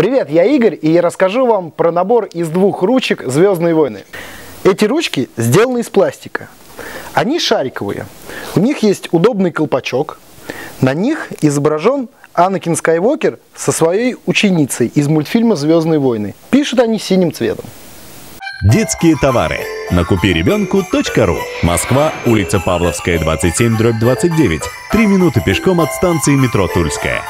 Привет, я Игорь, и я расскажу вам про набор из двух ручек «Звездные войны». Эти ручки сделаны из пластика. Они шариковые. У них есть удобный колпачок. На них изображен Анакин Скайуокер со своей ученицей из мультфильма «Звездные войны». Пишут они синим цветом. Детские товары. Накупи ребенку.ру. Москва, улица Павловская, 27, дробь 29. Три минуты пешком от станции метро Тульская.